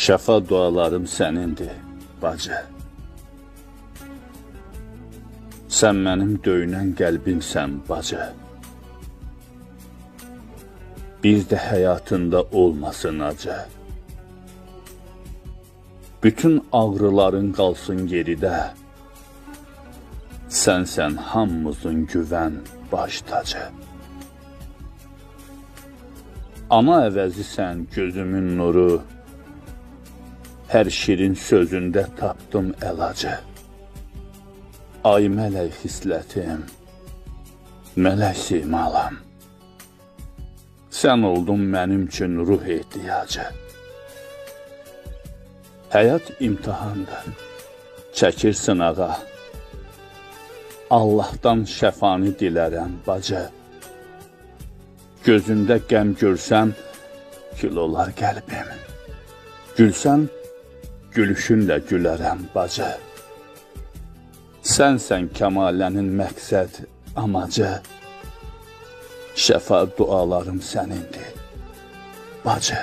Şəfa dualarım sənindir, bacı. Sən mənim döyünən qəlbimsən, bacı. Bir də həyatında olmasın acı. Bütün ağrıların qalsın geridə. Sənsən hamımızın güvən baş tacı. Ana əvəzi sən gözümün nuru, Hər şirin sözündə tapdım əlacı. Ay mələk xislətim, mələk simalam. Sən oldun mənim üçün ruh ehtiyacı. Həyat imtihandır, çəkir sınağa. Allahdan şəfanı dilərəm, bacı. Gözündə qəm görsəm, kül olar qəlbim. Gülsən, gülüşünlə gülərəm bacı. Sənsən kəmalənin məqsəd, amacı. Şəfa dualarım sənindir, bacı.